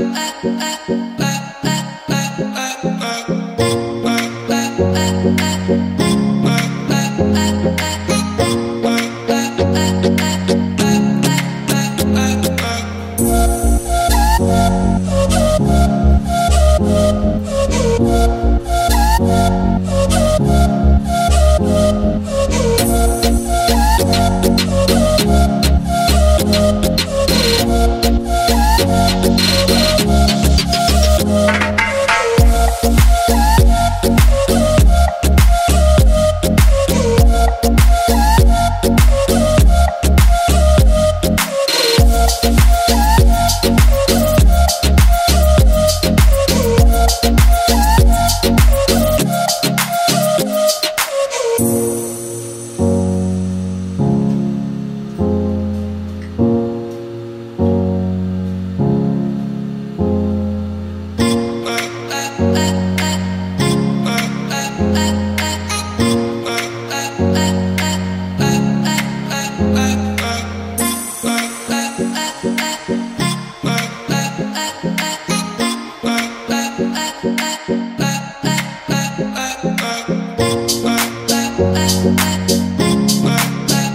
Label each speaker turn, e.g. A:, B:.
A: uh, uh, Bye.